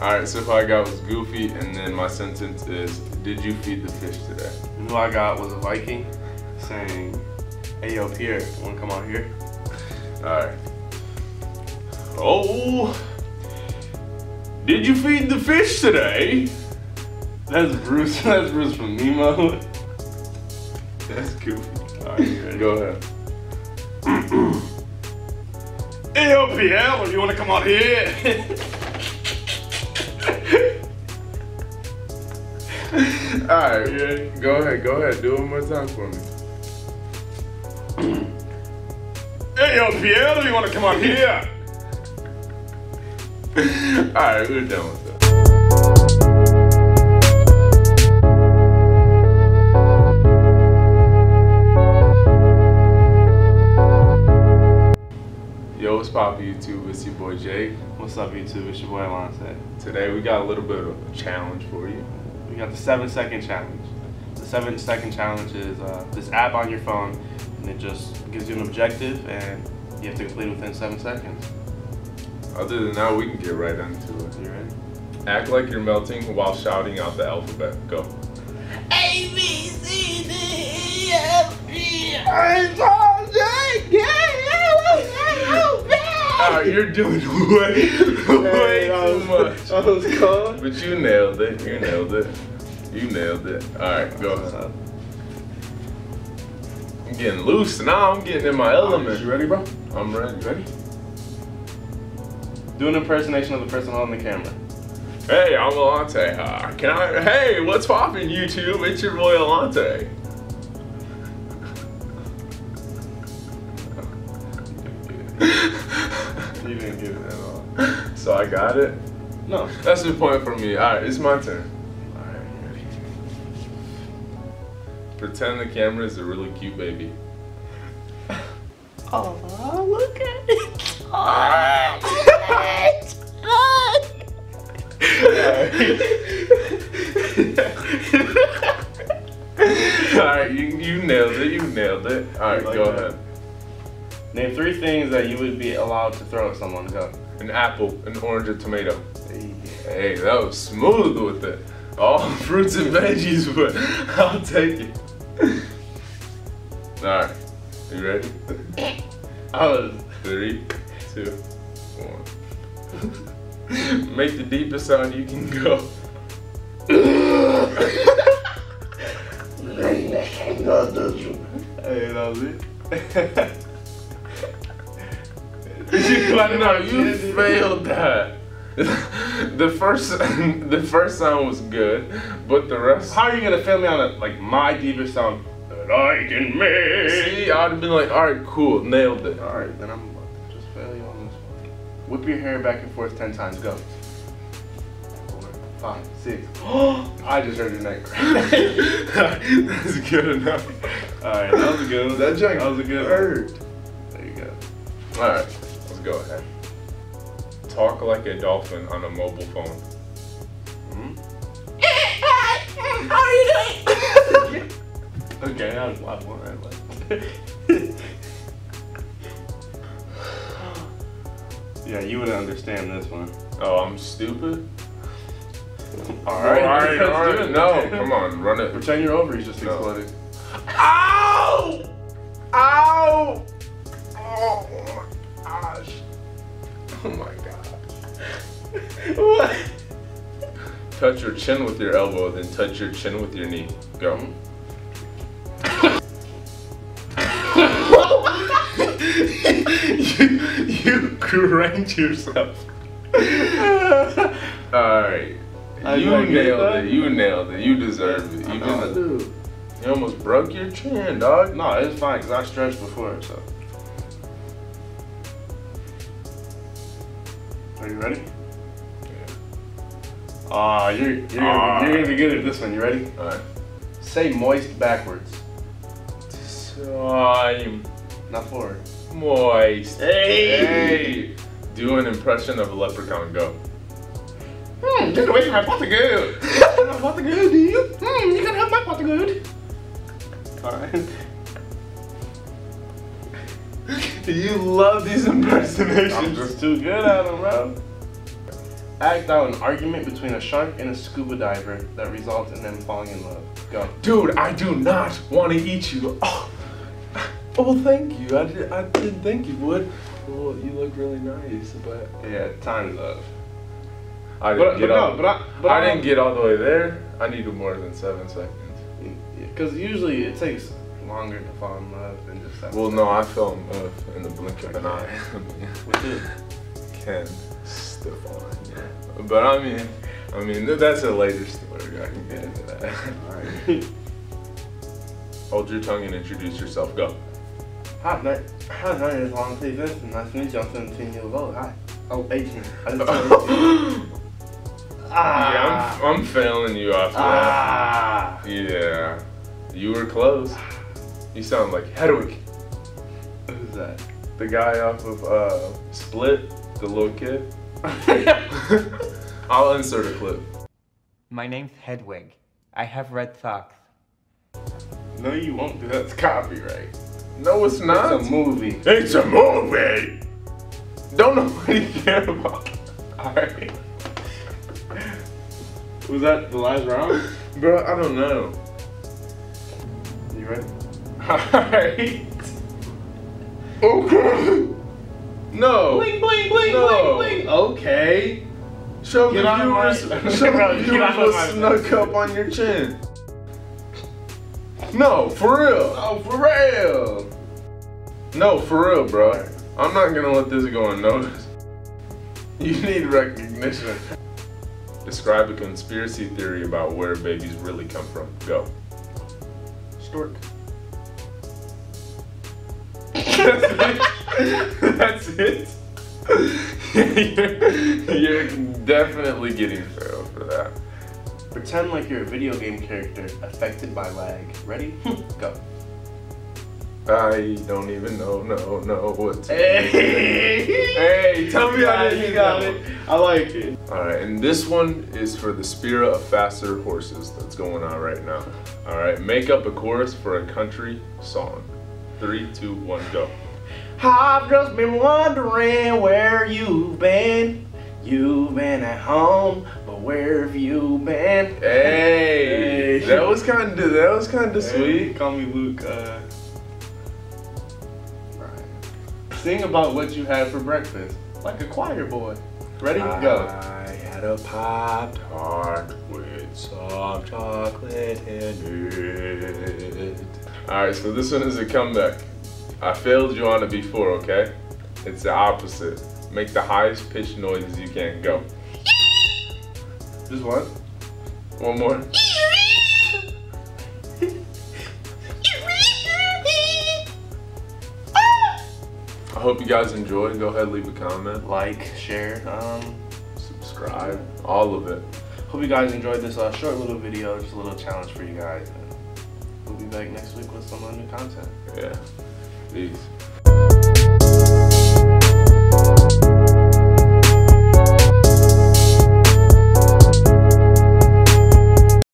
Alright, so far I got was Goofy, and then my sentence is, did you feed the fish today? Who I got was a Viking saying, hey yo Pierre, wanna come out here? Alright. Oh, did you feed the fish today? That's Bruce, that's Bruce from Nemo. That's Goofy. Alright, ready? Go ahead. Hey yo Pierre, you wanna come out here? Alright, yeah. Go ahead, go ahead. Do it one more time for me. hey yo Pierre, you wanna come out here? Alright, we're done with that. Yo, what's poppin' YouTube? It's your boy Jay. What's up YouTube, it's your boy Alonso. Today we got a little bit of a challenge for you. We got the seven second challenge. The seven second challenge is uh, this app on your phone, and it just gives you an objective, and you have to complete it within seven seconds. Other than that, we can get right into it. You ready? Act like you're melting while shouting out the alphabet. Go. A B C D E F G H I J K L M N O P. Ah, you're doing way, way Hey, too was- much. I was cold. But you nailed it. You nailed it. You nailed it. All right, go ahead. I'm getting loose now. I'm getting in my element. You ready, bro? I'm ready. Ready? Do an impersonation of the person on the camera. Hey, I'm Alante. Uh, can I? Hey, what's poppin', YouTube? It's your boy Alante. You didn't get it at all. So I got it. No. That's the point for me. All right, it's my turn. Pretend the camera is a really cute baby. Oh, look at it. All right, you, you nailed it. You nailed it. All right, Like go that. ahead. Name three things that you would be allowed to throw at someone. Go. An apple, an orange, a tomato. Hey. Hey, that was smooth with it. All fruits and veggies, but I'll take it. All right, you ready? I was. Three, two, one. Make the deepest sound you can go. Hey, that was it. no, you failed that. The first, the first sound was good, but the rest. How are you gonna fail me on a like my deepest sound that I can make? See, I'd have been like, all right, cool, nailed it. All right, then I'm about to just fail you on this one. Whip your hair back and forth ten times. Go. Four, five, six. I just heard your neck crack. That's good enough. All right, that was a good. one. That That was a good. one. There you go. All right, let's go ahead. Talk like a dolphin on a mobile phone. Hmm? How are you doing? Okay, that was a lot more. Right? yeah, you wouldn't understand this one. Oh, I'm stupid. All right, all right, let's all do right. it. No, come on, run it. Pretend your ovaries just No. exploded. Ow! Ow! Oh my gosh. Oh my god. What? Touch your chin with your elbow, then touch your chin with your knee. Go. you, you cranked yourself. Alright. You nailed it. You nailed it. You deserve it. You, know didn't- you almost broke your chin, dog. No, it's fine because I stretched before, so. Are you ready? Ah, you're you're gonna, Ah. be, you're gonna be good at this one. You ready? Alright. Say moist backwards, Slime. not forward. Moist. Hey. Hey. Do an impression of a leprechaun. Go. Hmm, get away from my pot of good. my pot of good, do you? Hmm, you can have my pot of good. All right. You love these impersonations. I'm just too good at them, bro. Act out an argument between a shark and a scuba diver that results in them falling in love. Go. Dude, I do not want to eat you. Oh, oh thank you. I, did, I didn't think you would. Well, you look really nice, but Yeah, time's up. I didn't But, get but all. no, but I, but I didn't get all the way there. I needed more than seven seconds. Because usually it takes longer to fall in love than just that. Well, no, I fell in love in the blink of an eye. With it. Ken Stefan. Yeah. But I mean, I mean that's a later story. I can get into that. Alright. Hold your tongue and introduce yourself. Go. Hi, my, hi, my name is Long T. Vincent. Nice to meet you. I'm 17 years old. Hi. Oh, 18. I just turned 18. Ah. Yeah, I'm, I'm failing you off that. Ah. Yeah. You were close. You sound like Hedwig, Who's that? the guy off of uh, Split, the little kid. I'll insert a clip. My name's Hedwig. I have red socks. no, you won't do That's copyright. No, it's not. It's a movie. It's a movie. Don't nobody care about. Alright. Was that the last round? Bro, I don't know. You ready? Alright. Okay. Oh, No. Bling, bling, bling, No. bling, bling. Okay. Show Get the my- viewers. Show Bro, the get viewers what my snuck up on your chin. No, for real. Oh, for real. No, for real, bro. I'm not gonna let this go unnoticed. You need recognition. Describe a conspiracy theory about where babies really come from. Go. Stork. That's it. you're, you're definitely getting failed for that. Pretend like you're a video game character affected by lag. Ready? Go. I don't even know, no, no what to Hey! Hey, tell me how you got it. I like it. Alright, and this one is for the spirit of faster horses that's going on right now. Alright, make up a chorus for a country song. Three, two, one, go. I've just been wondering where you've been. You've been at home, but where have you been? Hey, Hey. that was kind of that was kind of Hey, sweet. call me Luke. Uh, Sing about what you had for breakfast, like a choir boy. Ready? Go. I had a pop tart with some chocolate in it. All right, so this one is a comeback. I failed you on it before, okay? It's the opposite. Make the highest pitch noises you can. Go. Just one. One more. I hope you guys enjoyed. Go ahead, leave a comment, Like, share. Um, subscribe, all of it. hope you guys enjoyed this uh, short little video, just a little challenge for you guys. We'll be back next week with some new content. Yeah. Peace.